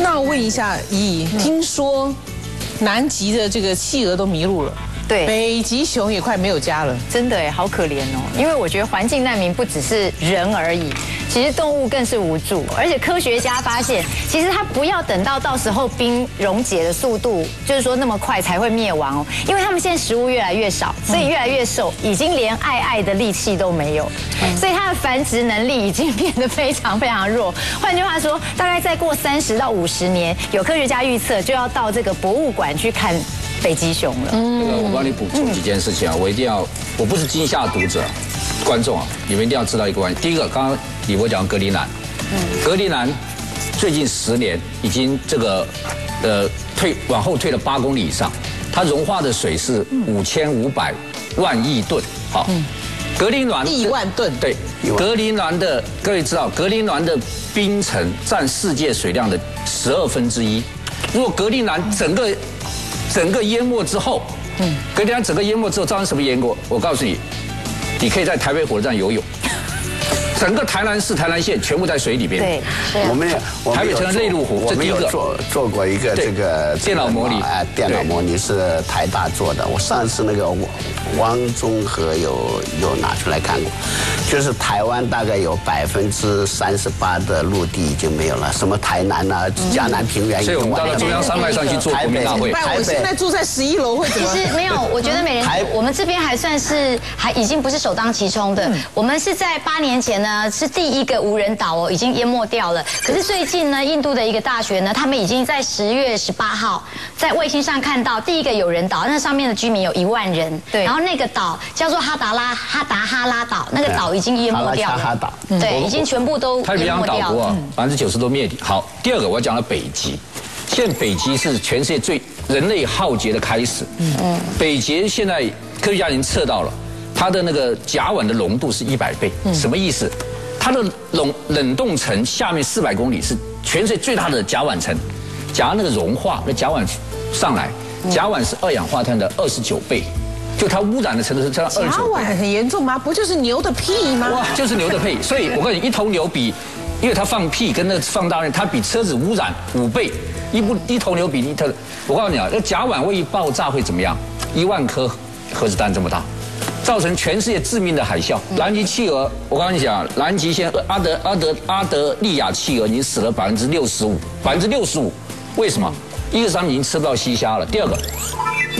那我问一下怡怡，听说南极的这个企鹅都迷路了，对，北极熊也快没有家了。真的哎，好可怜哦。因为我觉得环境难民不只是人而已，其实动物更是无助。而且科学家发现，其实它不要等到到时候冰溶解的速度，就是说那么快才会灭亡哦。因为他们现在食物越来越少，所以越来越瘦，已经连爱爱的力气都没有，所以它的繁殖能力已经变得非常非常弱。换句话说，大概再过三十到五十年，有科学家预测就要到这个博物馆去看北极熊了。这个我帮你补充几件事情啊，我一定要，我不是惊吓读者，观众啊，你们一定要知道一个关系。第一个，刚刚李博讲格陵兰，格陵兰最近十年已经这个呃退往后退了八公里以上，它融化的水是五千五百万亿吨，好，格陵兰亿万吨。对，格陵兰的各位知道，格陵兰的冰层占世界水量的十二分之一。如果格陵兰整个整个淹没之后，嗯，格陵兰整个淹没之后造成什么结果？我告诉你，你可以在台北火车站游泳，整个台南市、台南县全部在水里边。对，我们也我们台北城内陆湖我们这第一个有做做过一个这个电脑模拟哎，电脑模拟是台大做的。我上次那个汪汪中和有有拿出来看过，就是台湾大概有百分之三十八的陆地已经没有了，什么台南啊、嘉南平原已所以我经没有们到了中央山脉上去做国民大会台北我现在住在十一楼会怎其？实没有，我觉得美人台，我们这边还算是还已经不是首当其冲的。我们是在八年前呢，是第一个无人岛哦，已经淹没掉了。可是最近呢，印度的一个大学呢，他们已经在十月十八号在卫星上看到第一个有人岛，那上面的居民有一万人。对然后那个岛叫做哈达拉哈达哈拉岛，那个岛已经淹没掉了哈哈岛。对，已经全部都太平洋淹没掉了。岛国啊，百分之九十都灭顶。好，第二个我讲了北极，现在北极是全世界最人类浩劫的开始。嗯嗯，北极现在科学家已经测到了，它的那个甲烷的浓度是一百倍，什么意思？它的冷冷冻层下面四百公里是全世界最大的甲烷层，假如那个融化，那甲烷上来，甲烷是二氧化碳的二十九倍，就它污染的程度是这样二甲十九倍。烷很严重吗？不就是牛的屁吗？哇，就是牛的屁。所以我告诉你，一头牛比，因为它放屁跟那个放大量，它比车子污染五倍。一不一头牛比一头，我告诉你啊，那甲烷万一爆炸会怎么样？一万颗核子弹这么大，造成全世界致命的海啸。南极企鹅，我刚刚讲，南极现阿德阿德阿德利亚企鹅已经死了百分之六十五，百分之六十五。为什么？一个是他们已经吃不到西虾了，第二个，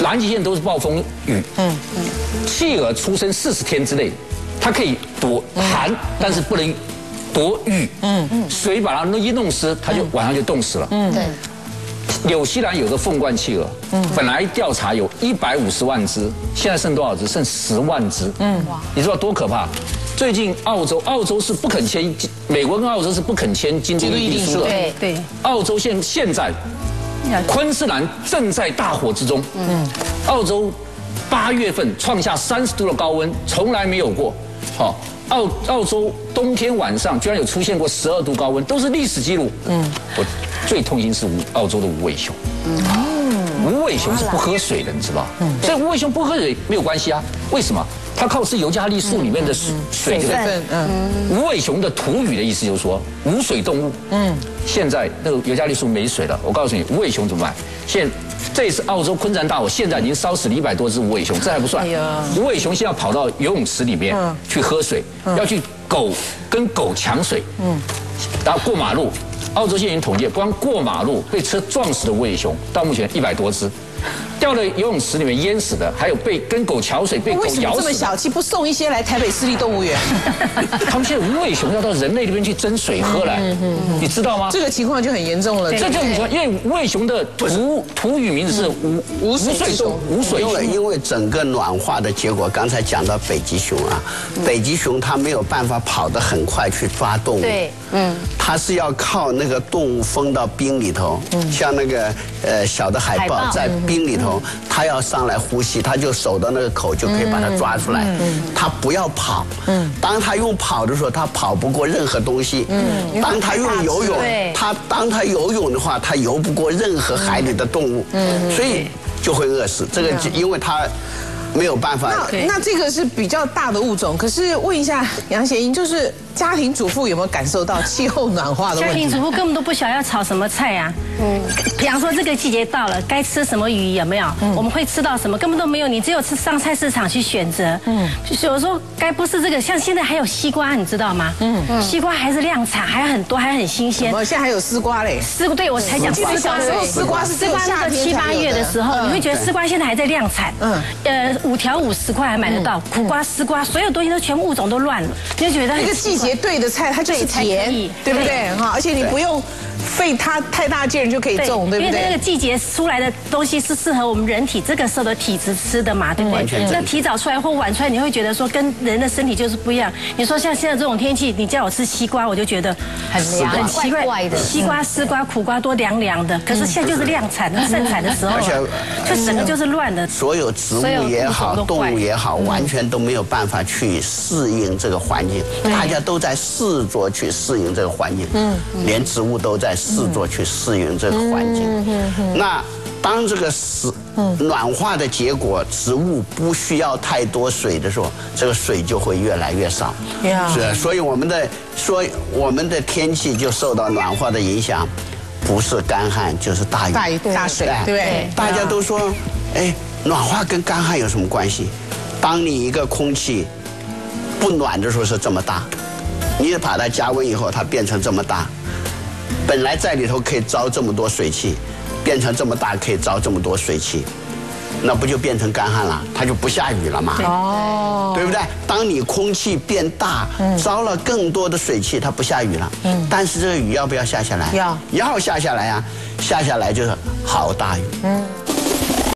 南极现在都是暴风雨。嗯嗯。企鹅出生四十天之内，它可以躲寒，但是不能躲雨。嗯嗯，水把它弄一弄湿，它就晚上就冻死了。嗯，对，纽西兰有个凤冠企鹅，嗯本来调查有一百五十万只，现在剩多少只？剩十万只。嗯，哇，你知道多可怕？最近澳洲，澳洲是不肯签，美国跟澳洲是不肯签京都议定书的。对对，澳洲现现在昆士兰正在大火之中。嗯，澳洲八月份创下三十度的高温，从来没有过。好、澳澳洲冬天晚上居然有出现过十二度高温，都是历史记录。嗯，我最痛心是无澳洲的无尾熊。无尾熊是不喝水的，你知道？所以无尾熊不喝水没有关系啊。为什么？它靠吃尤加利树里面的水，水对不对？嗯，无尾熊的土语的意思就是说无水动物。嗯，现在那个尤加利树没水了，我告诉你，无尾熊怎么办？现这次澳洲昆山大火，现在已经烧死了一百多只无尾熊，这还不算。无尾熊现在要跑到游泳池里面去喝水，要去狗跟狗抢水。嗯，然后过马路，澳洲现在已经统计，光过马路被车撞死的无尾熊，到目前一百多只。掉了游泳池里面淹死的，还有被跟狗桥水被狗为什么这么。小气？不送一些来台北市立动物园？他们现在无尾熊要到人类那边去争水喝来，你知道吗？这个情况就很严重了。这就你说，因为无尾熊的土土语名字是无无水之熊无水因为熊。因为整个暖化的结果，刚才讲到北极熊啊，北极熊它没有办法跑得很快去抓动物，对，嗯，它是要靠那个动物封到冰里头，像那个呃小的海豹在冰里头，它要上来呼吸，它就守到那个口就可以把它抓出来，它不要跑，嗯，当它用跑的时候，它跑不过任何东西，嗯，当它用游泳对，它当它游泳的话，它游不过任何海里的动物，嗯，所以就会饿死。这个因为它没有办法。那那这个是比较大的物种，可是问一下杨贤英，就是家庭主妇有没有感受到气候暖化的问题？家庭主妇根本都不晓得要炒什么菜呀、嗯，比方说这个季节到了，该吃什么鱼有没有？我们会吃到什么？根本都没有，你只有吃上菜市场去选择。嗯，就是有时候该不是这个，像现在还有西瓜，你知道吗？嗯，西瓜还是量产，还很多，还很新鲜。我现在还有丝瓜嘞。丝瓜对我才讲丝瓜小时候丝瓜是丝瓜那个七八月的时候，嗯你会觉得丝瓜现在还在量产。嗯嗯，呃，五条五十块还买得到，苦瓜、丝瓜，所有东西都全部物种都乱了，你就觉得很那个季节对的菜，它就是甜，对不对？对。哈？而且你不用费它太大劲就可以种，对不对因为那个？季节出来的东西是适合我们人体这个时候的体质吃的嘛，对不对？那提早出来或晚出来，你会觉得说跟人的身体就是不一样。你说像现在这种天气，你叫我吃西瓜，我就觉得很凉很奇怪，怪怪的西瓜、丝瓜、苦瓜多凉凉的，可是现在就是量产的盛产的时候啊而且，就整个就是乱的。所有植物也好，动物也好，完全都没有办法去适应这个环境。大家都在试着去适应这个环境，嗯连植物都在试着去适应这个环境。那当这个是暖化的结果，植物不需要太多水的时候，这个水就会越来越少。是，所以我们的所以我们的天气就受到暖化的影响，不是干旱就是大雨。大雨大水，对对？大家都说，哎，暖化跟干旱有什么关系？当你一个空气不暖的时候是这么大，你把它加温以后，它变成这么大，本来在里头可以招这么多水汽，变成这么大可以招这么多水汽，那不就变成干旱了？它就不下雨了嘛？哦，对不对？当你空气变大，招了更多的水汽，它不下雨了。嗯但是这个雨要不要下下来？要要下下来啊！下下来就是好大雨。